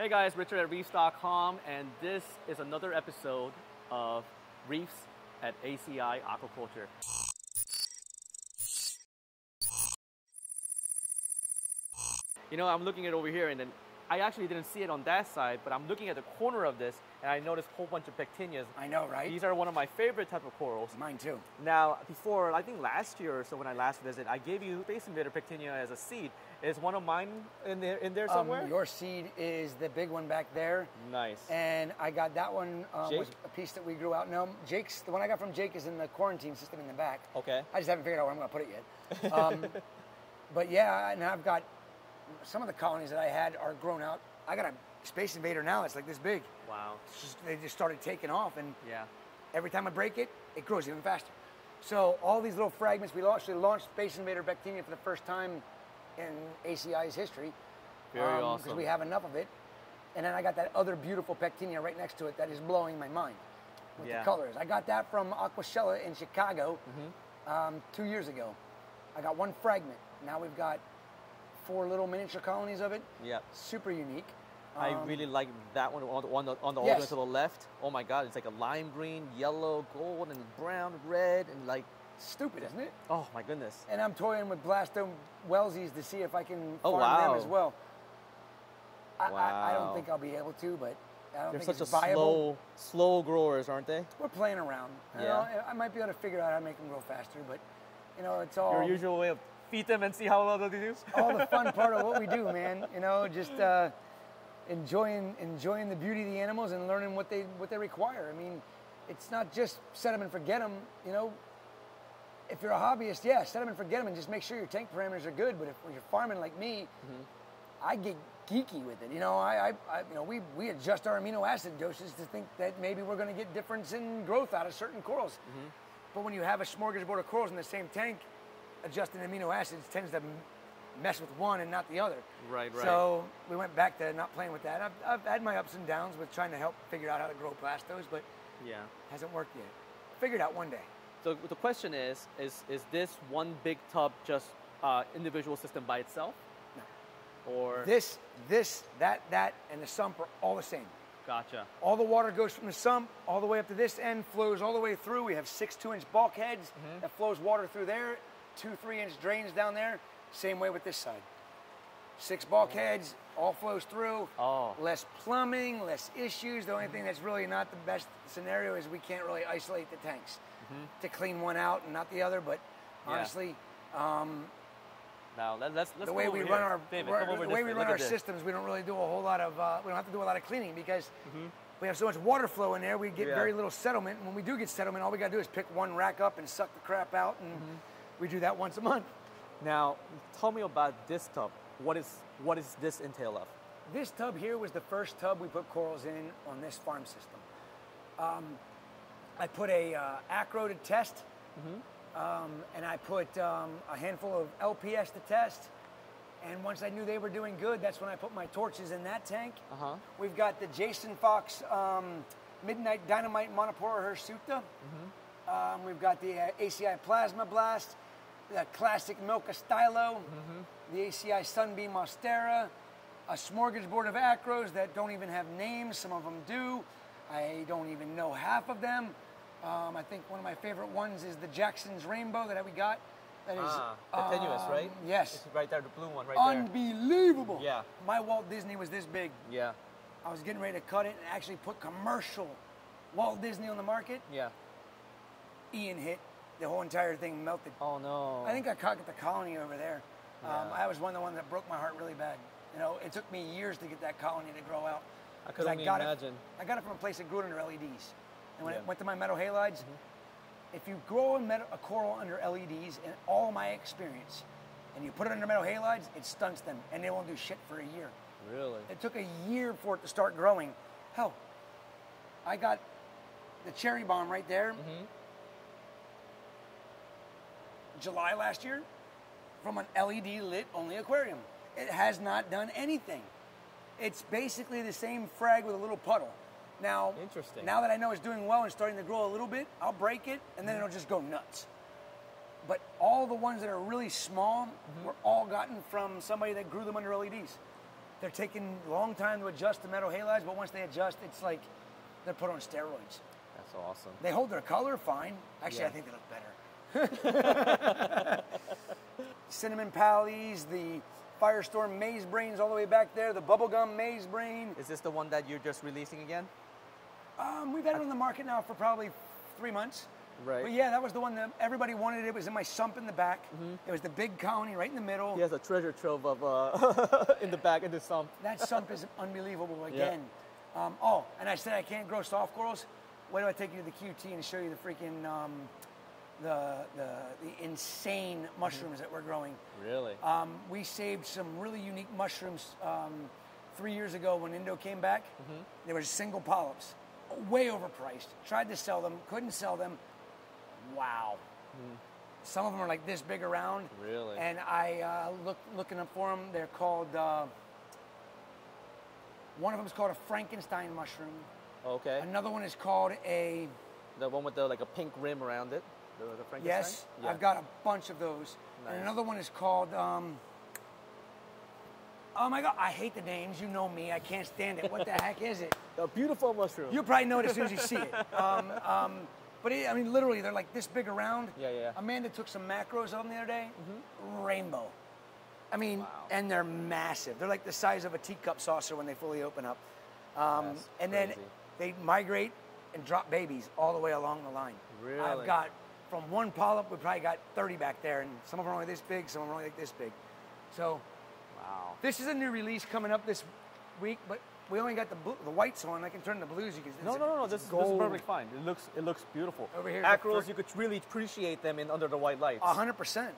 Hey guys, Richard at Reefs.com, and this is another episode of Reefs at ACI Aquaculture. You know, I'm looking at over here, and then I actually didn't see it on that side, but I'm looking at the corner of this, and I noticed a whole bunch of pectinias. I know, right? These are one of my favorite type of corals. Mine too. Now, before, I think last year or so when I last visited, I gave you Space Invader pectinia as a seed. Is one of mine in there, in there somewhere? Um, your seed is the big one back there. nice. And I got that one um, was a piece that we grew out. No, Jake's the one I got from Jake is in the quarantine system in the back. Okay. I just haven't figured out where I'm going to put it yet. Um, but yeah, and I've got some of the colonies that I had are grown out. I got a Space Invader now. It's like this big. wow. It's just- they just started taking off, and Yeah. every time I break it, it grows even faster. So all these little fragments, we actually launched Space Invader Pectinia for the first time in ACI's history. Very Because awesome. we have enough of it. And then I got that other beautiful pectinia right next to it that is blowing my mind with Yeah. the colors. I got that from Aquashella in Chicago Mm-hmm. um, two years ago. I got one fragment. Now we've got four little miniature colonies of it. Yeah. Super unique. I Um, really like that one on the, on the, on the Yes. to the left. Oh my god, it's like a lime green, yellow, gold, and brown, red, and like, Stupid, isn't it? oh my goodness. And I'm toying with Blasto Wellsies to see if I can Oh, farm wow. them as well. I, I, I don't think I'll be able to, but I don't They're think such a it's viable. slow, slow growers, aren't they? We're playing around. You Yeah. know, I might be able to figure out how to make them grow faster, but you know, it's all Your usual way of feed them and see how well they do. all the fun part of what we do, man. You know, just uh, enjoying enjoying the beauty of the animals and learning what they what they require. I mean, it's not just set them and forget them. You know, if you're a hobbyist, yeah, set them and forget them, and just make sure your tank parameters are good. But if you're farming like me, mm-hmm. I get geeky with it. You know, I, I, I you know we we adjust our amino acid doses to think that maybe we're going to get difference in growth out of certain corals. Mm-hmm. But when you have a smorgasbord of corals in the same tank, adjusting amino acids tends to mess with one and not the other. Right, right. So we went back to not playing with that. I've, I've had my ups and downs with trying to help figure out how to grow blastos, but Yeah. hasn't worked yet. Figured out one day. So the question is, is is this one big tub just uh, individual system by itself? No. Or This, this, that, that, and the sump are all the same. gotcha. All the water goes from the sump all the way up to this end, flows all the way through. We have six two-inch bulkheads Mm-hmm. that flows water through there, two three-inch drains down there. Same way with this side. Six bulkheads, all flows through. Oh. Less plumbing, less issues. The only thing that's really not the best scenario is we can't really isolate the tanks to clean one out and not the other. But Mm-hmm. Honestly, Now let, let's let's the way we run our David, the way we run our this. systems, we don't really do a whole lot of uh, we don't have to do a lot of cleaning because we have so much water flow in there. We get Mm-hmm. Yeah. very little settlement. And when we do get settlement, all we got to do is pick one rack up and suck the crap out, and Mm-hmm. we do that once a month. Now tell me about this tub. What is what is this entail of? This tub here was the first tub we put corals in on this farm system. Um, I put a uh, acro to test, um, and I put um, a handful of LPS to test. And once I knew they were doing good, that's when I put my torches in that tank. Uh-huh. We've got the Jason Fox um, Midnight Dynamite Montipora Hirsuta. Um, we've got the uh, ACI Plasma Blast, the classic Milka Stylo, the ACI Sunbeam Austera, a smorgasbord of acros that don't even have names. Some of them do. I don't even know half of them. Um, I think one of my favorite ones is the Jackson's Rainbow that we got. That is Ah, continuous, um, right? Yes. It's right there, the blue one, right there. Unbelievable. Yeah. My Walt Disney was this big. Yeah, I was getting ready to cut it and actually put commercial Walt Disney on the market. yeah. Ian hit. The whole entire thing melted. Oh no. I think I caught the colony over there. Um, Yeah. I was one of the ones that broke my heart really bad. You know, it took me years to get that colony to grow out. I could only got imagine. It, I got it from a place that grew it under LEDs. And when Yeah. Mm-hmm. it went to my metal halides, if you grow a, meadow, a coral under LEDs, in all my experience, and you put it under metal halides, it stunts them, and they won't do shit for a year. really. It took a year for it to start growing. Hell, I got the cherry bomb right there. July last year from an LED lit only aquarium. It has not done anything. It's basically the same frag with a little puddle. Now, Interesting. now that I know it's doing well and starting to grow a little bit, I'll break it and then it'll just go nuts. But all the ones that are really small mm-hmm. were all gotten from somebody that grew them under LEDs. They're taking a long time to adjust to metal halides, but once they adjust, it's like they're put on steroids. That's awesome. They hold their color fine. Actually, I think they look better. Cinnamon Pallies, the Firestorm Maze Brains all the way back there, the Bubblegum Maze Brain. Is this the one that you're just releasing again? Um, we've had it on the market now for probably three months. Right. But yeah, that was the one that everybody wanted. It was in my sump in the back. It was the big colony right in the middle. He has a treasure trove of uh, in the back in the sump. That sump is unbelievable again. Um, oh, and I said I can't grow soft corals. Why do I take you to the QT and show you the freaking um, the, the the insane mushrooms that we're growing? Really? Um, we saved some really unique mushrooms um, three years ago when Indo came back. They were single polyps, way overpriced. Tried to sell them, couldn't sell them. Wow. Some of them are like this big around. Really? And I uh, look looking up for them. They're called. Uh, one of them is called a Frankenstein mushroom. okay. Another one is called a. The one with the like a pink rim around it. The, the Frankenstein? Yes, Yeah. I've got a bunch of those. Nice. And another one is called. Um, oh my God, I hate the names. You know me. I can't stand it. What the heck is it? a beautiful mushroom. You'll probably know it as soon as you see it. Um, um, but it, I mean, literally, they're like this big around. Yeah, yeah. Amanda took some macros them the other day. Rainbow. I mean, and they're massive. They're like the size of a teacup saucer when they fully open up. Um, and then they migrate and drop babies all the way along the line. Really? I've got from one polyp, we probably got 30 back there, and some of them are only this big, some of them are only like this big. So wow. this is a new release coming up this week, but we only got the blue, the whites on. I can turn the blues. You can. No, no, no, no. This is, this is perfectly fine. It looks it looks beautiful. Over here, Acros, you could really appreciate them in under the white lights. A hundred percent.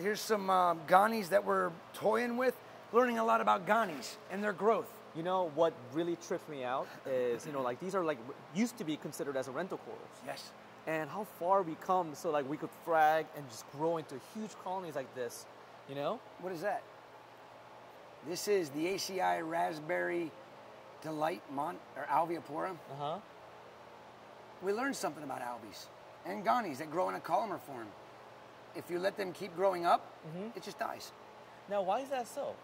Here's some um, Gonis that we're toying with, learning a lot about Gonis and their growth. You know what really trips me out is you know like these are like used to be considered as a rental corals. Yes. and how far we come so like we could frag and just grow into huge colonies like this you know What is that? This is the ACI Raspberry Delight Mont or Alveopora. uh-huh We learned something about albies and Gonis that grow in a columnar form. If you let them keep growing up, it just dies. now why is that so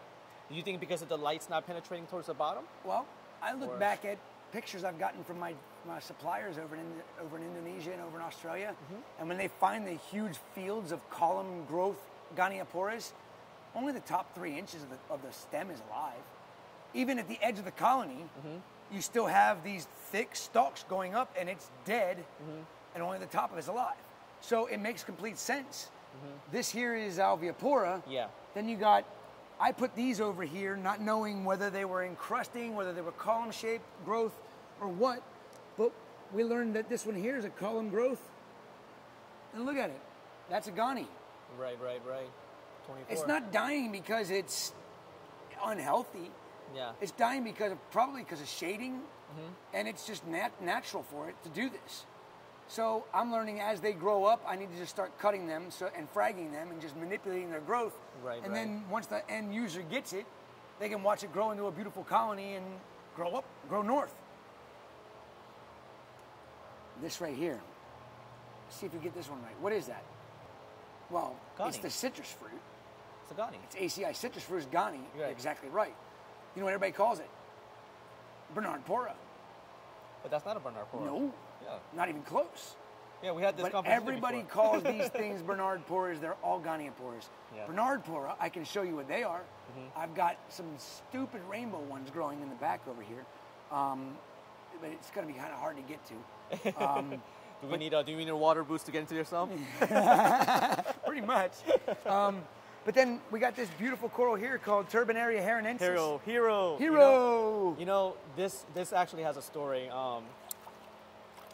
do you think because of the light's not penetrating towards the bottom Well, I look Or- back at pictures I've gotten from my, my suppliers over in over in Indonesia and over in Australia, and when they find the huge fields of column growth Gonioporas, only the top three inches of the, of the stem is alive. Even at the edge of the colony, mm-hmm. you still have these thick stalks going up, and it's dead, mm-hmm. and only the top of it is alive. So it makes complete sense. Mm-hmm. This here is Alveopora. Yeah. Then you got, I put these over here, not knowing whether they were encrusting, whether they were column shaped growth or what. But we learned that this one here is a column growth. And look at it. That's a Goni. right right right 24 It's not dying because it's unhealthy. yeah It's dying because of probably because of shading, mm-hmm. and it's just nat- natural for it to do this. So I'm learning as they grow up, I need to just start cutting them so, and fragging them and just manipulating their growth. Right, And right. then once the end user gets it, they can watch it grow into a beautiful colony and grow up, grow north. This right here. See if you get this one right. What is that? Well, it's the citrus fruit. Goni. It's ACI citrus fruit is Goni. Right. Exactly right. You know what everybody calls it? Bernardpora. but that's not a Bernardpora. No, yeah not even close. yeah we had this But conversation everybody calls these things Bernardporas. They're all Ghanaian Poras. Yeah. Bernardpora, I can show you what they are. Mm-hmm. I've got some stupid rainbow ones growing in the back over here. Um, but it's going to be kind of hard to get to. Um, do we need a do we need a water boost to get into your sump pretty much. Um, but then we got this beautiful coral here called Turbinaria heronensis. hero hero you know- Hero. You know, this this actually has a story. Um,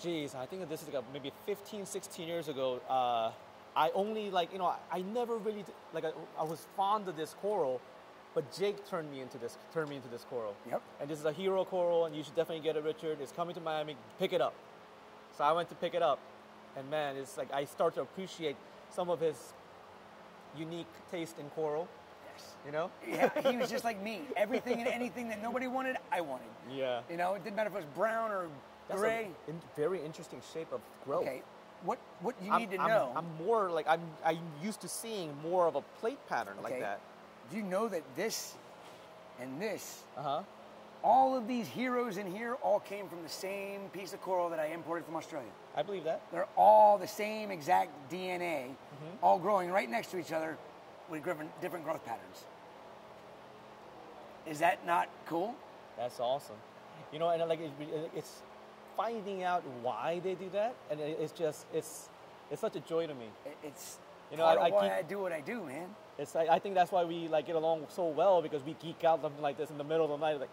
geez, I think this is like maybe 15, 16 years ago. Uh, I only like you know I, I never really like I, I was fond of this coral, but Jake turned me into this turned me into this coral. Yep. And this is a hero coral, and you should definitely get it, Richard. It's coming to Miami. Pick it up. So I went to pick it up, and man, it's like I start to appreciate some of his unique taste in coral. Yes. You know? Yeah, he was just like me. Everything and anything that nobody wanted, I wanted. Yeah. You know, it didn't matter if it was brown or That's gray. a in, very interesting shape of growth. Okay, what what you I'm- need to I'm, know? I'm more like I'm I'm used to seeing more of a plate pattern okay. like that. Do you know that this And this, Uh huh. all of these heroes in here all came from the same piece of coral that I imported from Australia. I believe that. They're all the same exact DNA, Mm-hmm. all growing right next to each other with different, different growth patterns. Is that not cool? That's awesome. You know, and like it, it's finding out why they do that, and it's just it's it's such a joy to me. It's You know, I- I keep- I do what I do, man. It's like I think that's why we like get along so well because we geek out something like this in the middle of the night. Like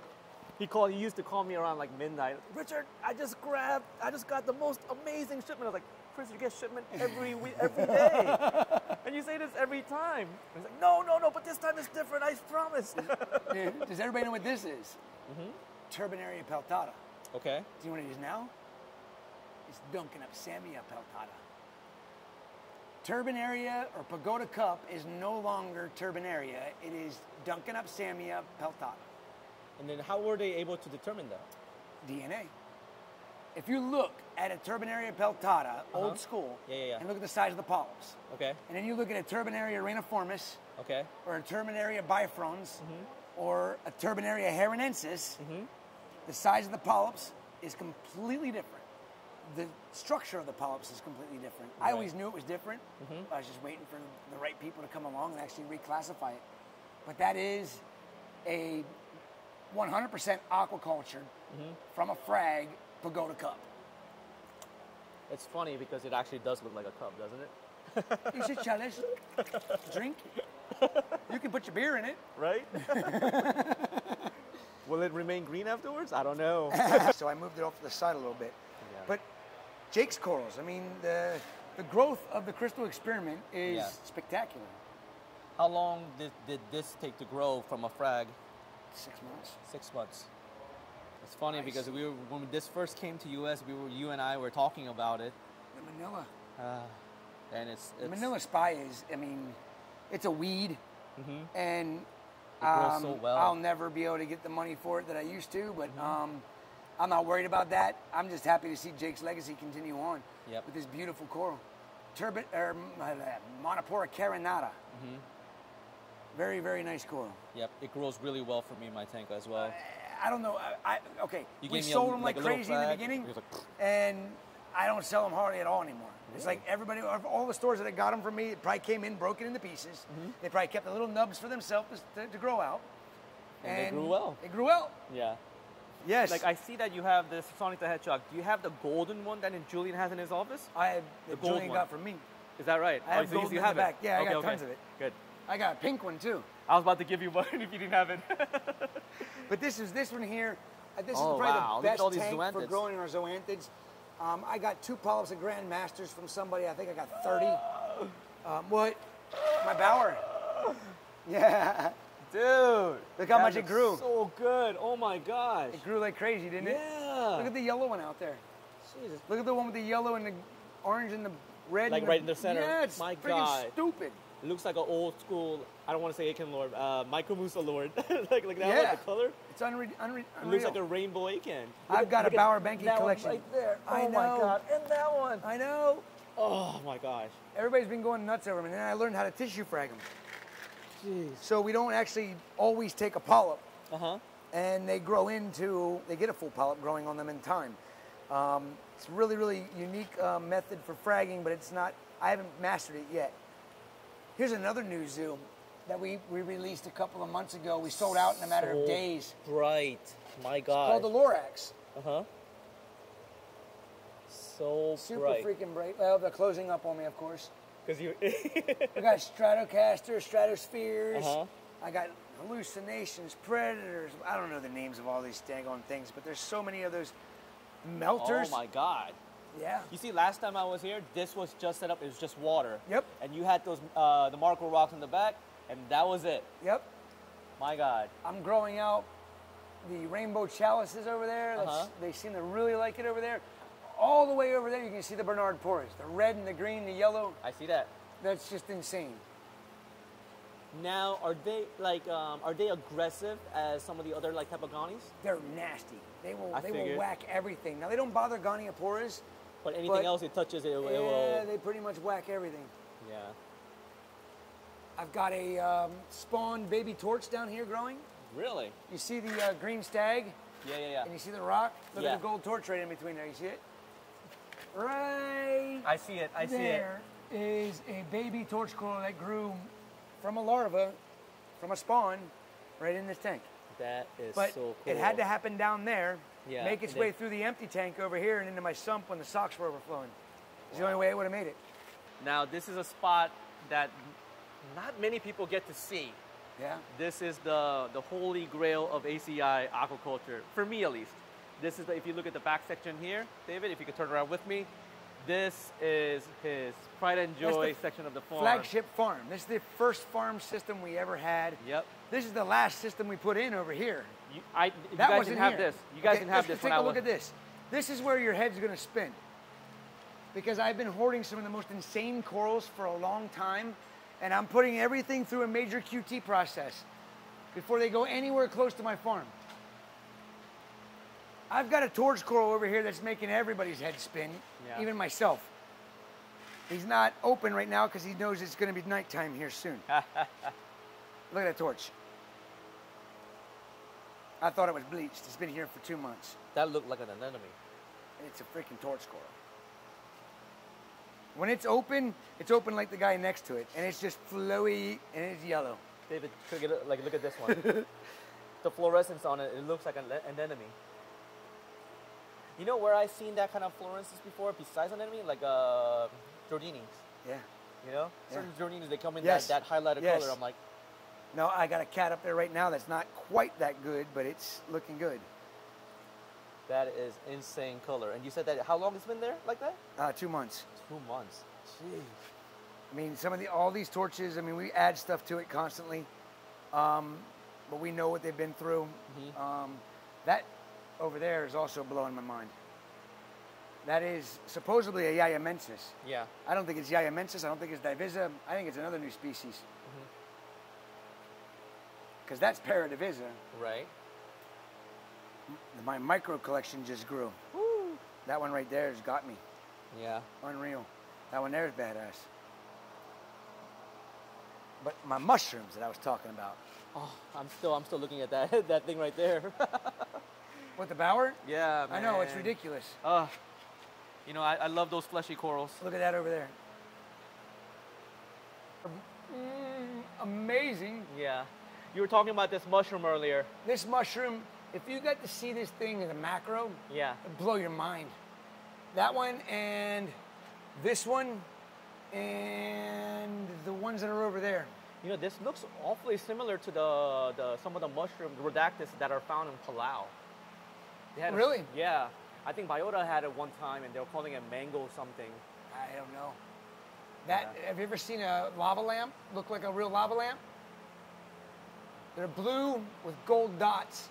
he called, he used to call me around like midnight. Richard, I just grabbed, I just got the most amazing shipment. I was like, Chris, you get shipment every week, every day, and you say this every time. And he's like, no, no, no, but this time it's different. I promise. Does everybody know what this is? Mm-hmm. Turbinaria peltata. okay. Do you know what it is now? It's Duncanopsammia peltata. Turbinaria or Pagoda Cup is no longer Turbinaria. It is Duncanopsammia peltata. And then how were they able to determine that? DNA. If you look at a Turbinaria peltata, old school, Uh-huh. Yeah, yeah, yeah. and look at the size of the polyps, Okay. and then you look at a Turbinaria reniformis Okay. or a Turbinaria bifrons Mm-hmm. or a Turbinaria heronensis, the size of the polyps is completely different. The structure of the polyps is completely different. I always knew it was different. Mm-hmm. I was just waiting for the right people to come along and actually reclassify it. But that is a 100% aquaculture Mm-hmm. from a frag pagoda cup. It's funny because it actually does look like a cup, doesn't it? You should try this. Drink. You can put your beer in it. Right? Will it remain green afterwards? I don't know. so I moved it off to the side a little bit. Yeah. But Jake's corals, I mean, the, the growth of the crystal experiment is Yeah. spectacular. How long did, did this take to grow from a frag? Six months. Six months. It's funny Nice. because we were, when this first came to US, we were you and I were talking about it, The Manila. uh, and it's, it's Manila spy is, I mean, it's a weed, and Mm-hmm. It grows um, so well. I'll never be able to get the money for it that I used to, but Mm-hmm. um, I'm not worried about that. I'm just happy to see Jake's legacy continue on Yep. with this beautiful coral. Turbid, or uh, Montipora carinata. Mm-hmm. Very, very nice coral. Yep, it grows really well for me in my tank as well. I don't know. I, I okay. You we me a- sold them like like, crazy in the beginning, like, and I don't sell them hardly at all anymore. It's like everybody, all the stores that got them from me, it probably came in broken into pieces. Mm-hmm. They probably kept the little nubs for themselves to, to grow out. And they grew well. They grew well. Yeah. Yes. Like I see that you have this Sonic the Hedgehog. Do you have the golden one that Julian has in his office? I have the, The Julian one. got from me. Is that right? I have so you- golden you in the have back. it. Yeah, I okay, got okay. tons of it. Good. I got a pink one too. I was about to give you one if you didn't have it. But this is this one here. uh, This Oh, is probably wow. The best all these tank for growing our zoanthids. Um, I got two polyps of Grand Masters from somebody. I think I got 30. Um, what? My Bower. Yeah. Dude. Look how much it grew. So good. Oh my gosh. It grew like crazy, didn't it? Yeah. Look at the yellow one out there. Jesus. Look at the one with the yellow and the orange and the red. Like and right in the center. Yeah, it's My freaking God. stupid. It looks like an old school. I don't want to say Acan Lord. Uh, Micromussa Lord. like like that Yeah. one, the color. It's unre- unre- It looks like a rainbow Acan. Look I've at- got a Bauer one collection. right there. I oh my know. god. And that one. I know. Oh my gosh. Everybody's been going nuts over them, and then I learned how to tissue frag them. Jeez. So we don't actually always take a polyp, Uh huh. and they grow into, they get a full polyp growing on them in time. Um, it's a really, really unique uh, method for fragging, but it's not, I haven't mastered it yet. Here's another new zoo that we, we released a couple of months ago. We sold out in a matter So of days. Bright. My God. Called the Lorax. Uh huh. So Super bright. freaking bright. Well, they're closing up on me, of course. Because you. We got Stratocaster, Stratospheres. Uh-huh. I got hallucinations, predators. I don't know the names of all these daggone things, but there's so many of those melters. oh my God. Yeah. You see, last time I was here, this was just set up. It was just water. Yep. And you had those uh, the Marco rocks in the back, and that was it. Yep. My God. I'm growing out the rainbow chalices over there. That's, Uh-huh. They seem to really like it over there. All the way over there, you can see the Bernardporas. The red and the green, the yellow. I see that. That's just insane. Now, are they like um, are they aggressive as some of the other like Pepaganis? They're nasty. They will I they will whack everything. Now they don't bother Gonioporas. But anything But- else it touches, it, it Yeah, will. they pretty much whack everything. Yeah. I've got a um, spawned baby torch down here growing. Really? You see the uh, green stag, Yeah, yeah, yeah. and you see the rock. Look Yeah. at the gold torch right in between there. You see it? Right I see it. I see it. there is a baby torch coral that grew from a larva, from a spawn, right in this tank. That is But so cool. it had to happen down there, Yeah, make its way then- through the empty tank over here and into my sump when the socks were overflowing. It's the only way it would have made it. Now this is a spot that not many people get to see. Yeah. This is the the holy grail of ACI aquaculture, for me at least. This is the, if you look at the back section here, David, if you could turn around with me, this is his pride and joy section of the farm. Flagship farm. This is the first farm system we ever had. Yep. This is the last system we put in over here. You, I, you That guys didn't have here. this. You guys Okay, didn't have this Take a I look was. at this. This is where your head's going to spin. Because I've been hoarding some of the most insane corals for a long time, and I'm putting everything through a major QT process before they go anywhere close to my farm. I've got a torch coral over here that's making everybody's head spin, Yeah. even myself. He's not open right now because he knows it's going to be nighttime here soon. Look at that torch. I thought it was bleached. It's been here for two months. That looked like an anemone. It's a freaking torch coral. When it's open, it's open like the guy next to it, and it's just flowy and it's yellow. David, like look at this one. the fluorescence on it, it looks like an an anemone. You know where I've seen that kind of fluorescence before, besides an anemone, like uh, Jordinis. Yeah. You know, Yeah. certain Jordinis they come in Yes. that, that highlighted Yes. color. I'm like, No, I got a cat up there right now that's not quite that good, but it's looking good. that is insane color. And you said that how long it's been there like that? Uh, two months. Two months. Jeez. I mean, some of the all these torches. I mean, we add stuff to it constantly, um, but we know what they've been through. Um, that over there is also blowing my mind. That is supposedly a Yayamensis. Yeah. I don't think it's Yayamensis. I don't think it's Divisa. I think it's another new species. Because that's Paradivisa. Right. My micro collection just grew. That one right there has got me. Yeah. Unreal. That one there is badass. But my mushrooms that I was talking about. Oh, I'm still I'm still looking at that that thing right there. What the Bower? yeah. man. I know, it's ridiculous. Uh, you know, I, I love those fleshy corals. Look at that over there. Mm, amazing. Yeah. You were talking about this mushroom earlier. This mushroom, if you got to see this thing in a macro, Yeah. it'd blow your mind. That one and this one and the ones that are over there. You know, this looks awfully similar to the, the some of the mushrooms, rhodactis, that are found in Palau. Had a- Really? yeah. I think Biota had it one time, and they were calling it mango something. I don't know. That Yeah. have you ever seen a lava lamp look like a real lava lamp? They're blue with gold dots.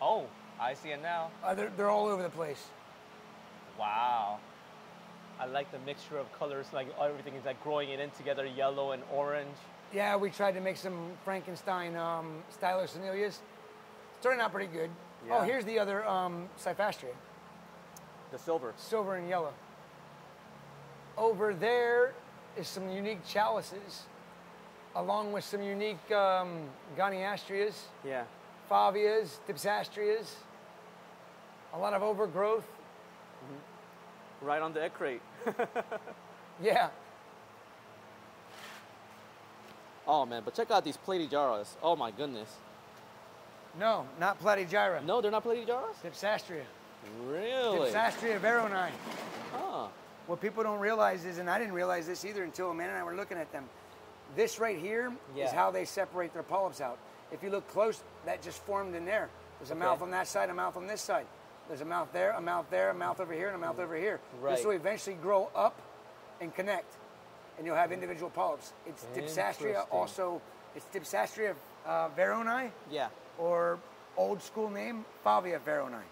Oh, I see it now. Uh, they're, they're all over the place. Wow. I like the mixture of colors, like everything is like growing it in together, yellow and orange. Yeah, we tried to make some Frankenstein um, Stylosinilias. It's turning out pretty good. Oh, here's the other um, Cyphastrea, The silver. silver and yellow. Over there is some unique chalices, along with some unique um, Goniastreas, Yeah. Favias, Dipsastraeas. A lot of overgrowth. Right on the egg crate. Yeah. Oh man, but check out these Platygyras. Oh my goodness. No, not Platygyra. No, they're not Platygyras? Dipsastraea. Really? Dipsastraea veroni. Huh. What people don't realize is, and I didn't realize this either until a man and I were looking at them. This right here is Yeah. how they separate their polyps out. If you look close, that just formed in there. There's a Okay. mouth on that side, a mouth on this side. There's a mouth there, a mouth there, a mouth over here, and a mouth over here. Right. This will eventually grow up and connect, and you'll have individual polyps. It's Dipsastraea also. It's Dipsastraea uh, veroni, Yeah. or old school name Favia veroni.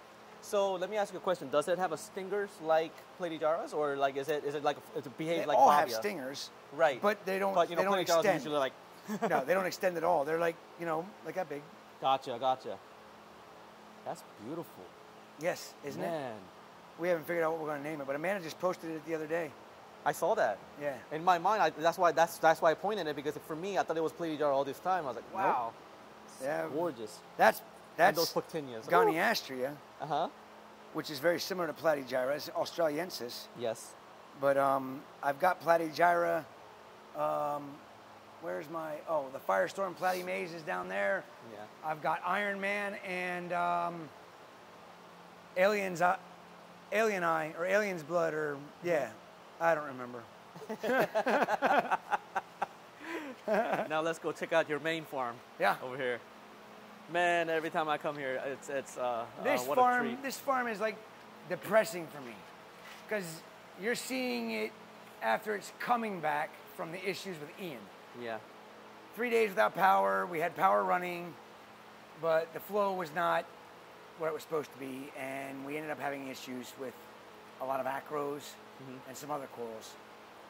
So let me ask you a question. Does it have a stingers like Platygyras, or like is it is it like a, it behaves They like all have stingers, Right. But they don't. But you know, they don't extend. usually like. no, they don't extend at all. They're like, you know, like that big. Gotcha, gotcha. That's beautiful. Yes, isn't it? Man, We haven't figured out what we're going to name it, but Amanda just posted it the other day. I saw that. Yeah. In my mind, I, that's why that's that's why I pointed it because for me, I thought it was Platygyra all this time. I was like, Nope. wow, Yeah. gorgeous. That's And that's those Pectinias. Goniastrea, Uh huh. which is very similar to Platygyra. It's Australiensis. Yes. But um, I've got Platygyra. Um, where's my oh the Firestorm Platy Maze is down there. Yeah. I've got Iron Man and um, Aliens, uh, Alien Eye or Alien's Blood or yeah, I don't remember. now let's go check out your main farm. Yeah. Over here. Man, every time I come here, it's it's uh, This uh, what a farm, this farm is like depressing for me, because you're seeing it after it's coming back from the issues with Ian. Yeah. Three days without power. We had power running, but the flow was not where it was supposed to be, and we ended up having issues with a lot of acros and some other corals.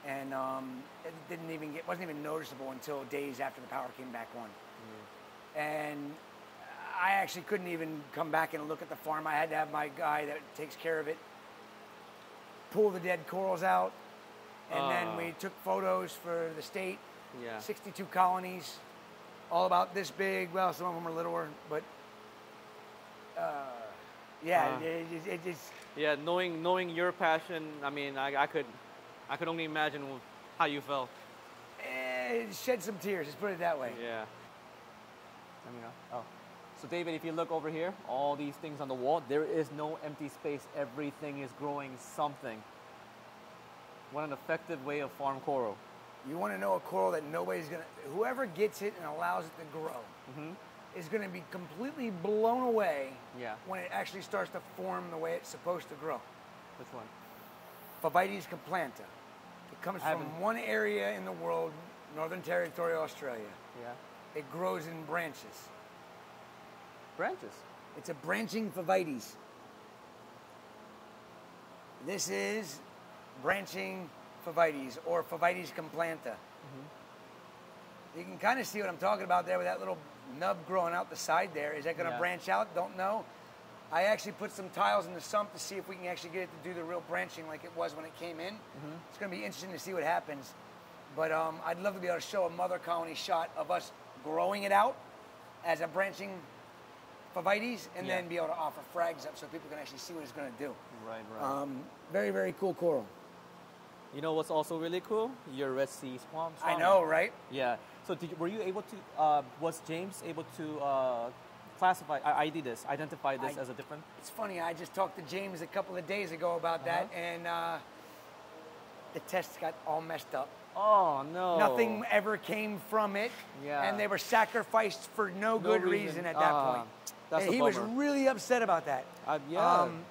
And um, it didn't even get wasn't even noticeable until days after the power came back on. And I actually couldn't even come back and look at the farm. I had to have my guy that takes care of it pull the dead corals out, and then Ah. we took photos for the state. Yeah. 62 colonies, all about this big. Well, some of them are littler, but uh, yeah, Ah. it, it, it, it's Yeah, knowing knowing your passion, I mean, I, I could, I could only imagine how you felt. eh, it shed some tears. Let's put it that way. Yeah. Let me know. Oh. So David, if you look over here, all these things on the wall, there is no empty space. Everything is growing something. What an effective way of farm coral. You want to know a coral that nobody's gonna, whoever gets it and allows it to grow, mm-hmm. is going to be completely blown away Yeah. when it actually starts to form the way it's supposed to grow. Which one? Favites complanata. It comes I from haven't- one area in the world, Northern Territory, Australia. Yeah. It grows in branches. Branches. It's a branching Favites. This is branching Favites or Favites complanata. You can kind of see what I'm talking about there with that little nub growing out the side there. Is that going to Yeah. branch out? Don't know. I actually put some tiles in the sump to see if we can actually get it to do the real branching like it was when it came in. It's going to be interesting to see what happens. But um, I'd love to be able to show a mother colony shot of us growing it out as a branching Favites and Yeah. then be able to offer frags up so people can actually see what it's going to do. Right, right. Um, very, very cool coral. You know what's also really cool? Your Red Sea swamp. I know, right? Yeah. So did were you able to? Uh, was James able to uh, classify? I ID this, identify this I- as a different? It's funny, I just talked to James a couple of days ago about that, Uh-huh. and uh, the tests got all messed up. Oh no. Nothing ever came from it, Yeah. and they were sacrificed for no, good reason. reason. at that Ah, point. that's and he was really upset about that. Uh, yeah. Um,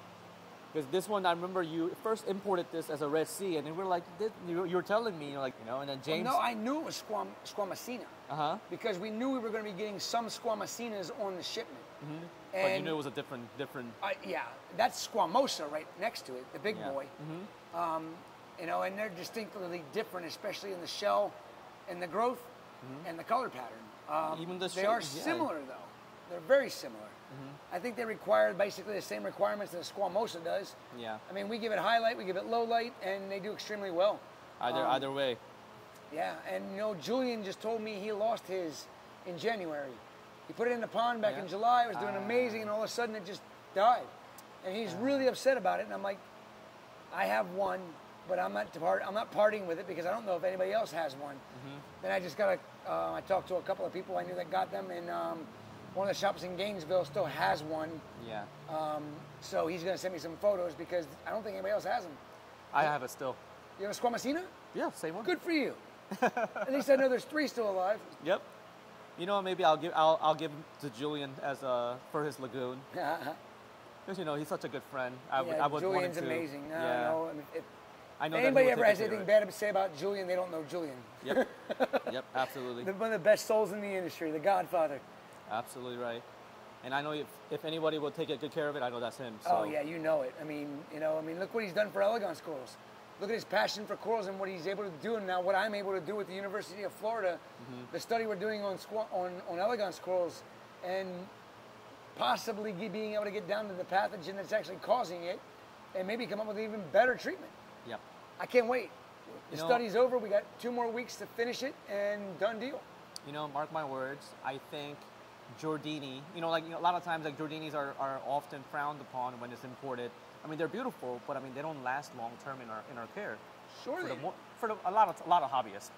because this one, I remember you first imported this as a Red Sea, and then we're like, "This- you, you were telling me, you're like, you know, and then Well, James. no, I knew it was squam, squamosina uh huh. because we knew we were going to be getting some squamosinas on the shipment. But you knew it was a different, different. Uh, yeah, that's squamosa right next to it, the big Yeah. boy. Um, you know, and they're distinctly different, especially in the shell and the growth and the color pattern. Um, Even the they shell- are yeah. similar though. They're very similar. I think they require basically the same requirements that a squamosa does. Yeah. I mean, we give it high light, we give it low light, and they do extremely well. Either, Um, either way. Yeah, and you know, Julian just told me he lost his in January. He put it in the pond back in July. It was doing Ah. amazing, and all of a sudden it just died. And he's really upset about it. And I'm like, I have one, but I'm not part. I'm not parting with it because I don't know if anybody else has one. Mm-hmm. Then I just got to. Uh, I talked to a couple of people I knew that got them, and um, one of the shops in Gainesville still has one. Yeah. Um, so he's going to send me some photos because I don't think anybody else has them. I have it still. You have a squamosina? Yeah, same one. Good for you. At least I know there's three still alive. Yep. You know, maybe I'll give I'll, I'll give to Julian as a for his lagoon because you know he's such a good friend. I would yeah, I would want Julian's amazing. No, yeah. no, I mean, if I know anybody ever has anything bad to say about Julian, they don't know Julian. Yep. yep. Absolutely. One of the best souls in the industry, the Godfather. Absolutely right. And I know if, if anybody will take good care of it, I know that's him. So. Oh yeah, you know it. I mean, you know, I mean, look what he's done for elegance corals. Look at his passion for corals and what he's able to do, and now what I'm able to do with the University of Florida. Mm-hmm. The study we're doing on on on elegance corals, and possibly being able to get down to the pathogen that's actually causing it, and maybe come up with even better treatment. Yep. I can't wait. The You know- study's over. We got two more weeks to finish it, and done deal. You know, mark my words. I think Giardini. You know, like you know, a lot of times, like Giardinis are, are often frowned upon when it's imported. I mean, they're beautiful, but I mean, they don't last long term in our in our care. Sure For, the, mo- for the, a lot of a lot of hobbyists.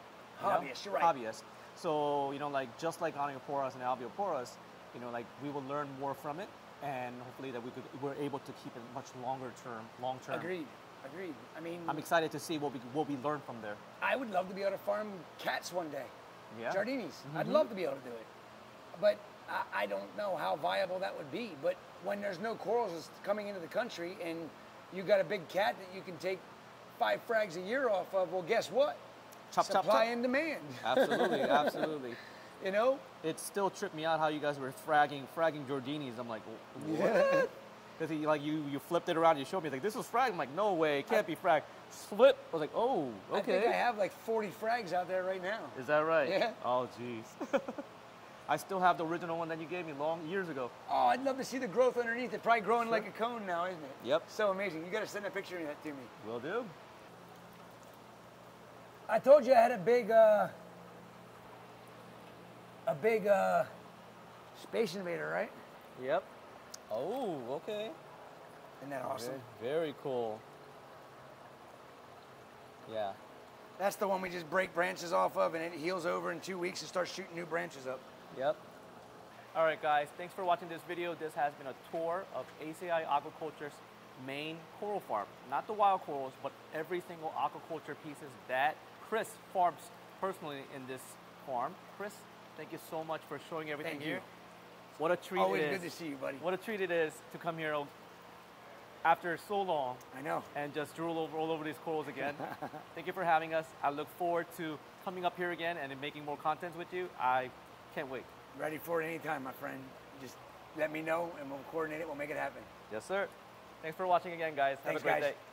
you know? Hobbyists, you're right. Hobbyists. So you know, like just like Gonioporas and Alveoporas, you know, like we will learn more from it, and hopefully that we could we're able to keep it much longer term, long term. Agreed. Agreed. I mean, I'm excited to see what we what we learn from there. I would love to be able to farm cats one day. Yeah. Jardinis. I'd Mhm. love to be able to do it. But I, I don't know how viable that would be. But when there's no corals that's coming into the country and you got a big cat that you can take five frags a year off of, well, guess what? Chop, chop, Supply chop. and demand. Absolutely, absolutely. You know? It still tripped me out how you guys were fragging fragging Giardinis. I'm like, what? Yeah. Because he like you you flipped it around. And you showed me like this was frag. I'm like, no way, it can't be frag. Flip. I was like, oh, I think I have like 40 frags out there right now. Is that right? Yeah. Oh, jeez. I still have the original one that you gave me long years ago. Oh, I'd love to see the growth underneath. It's probably growing like a cone now, isn't it? Yep. So amazing. You got to send a picture of that to me. Will do. I told you I had a big, uh, a big uh, space invader, right? Yep. Oh, okay. Isn't that awesome? Very, very cool. Yeah. That's the one we just break branches off of, and it heals over in two weeks and starts shooting new branches up. Yep. All right, guys. Thanks for watching this video. This has been a tour of ACI Aquaculture's main coral farm. Not the wild corals, but every single aquaculture pieces that Chris farms personally in this farm. Chris, thank you so much for showing everything Thank you. here. What a treat Always it is. good to see you, buddy. What a treat it is to come here after so long I know. and just drool over all over these corals again. Thank you for having us. I look forward to coming up here again and making more content with you. I can't wait. Ready for it anytime, my friend. Just let me know, and we'll coordinate it. We'll make it happen. Yes, sir. Thanks for watching again, guys. Thanks, Have a great guys. day.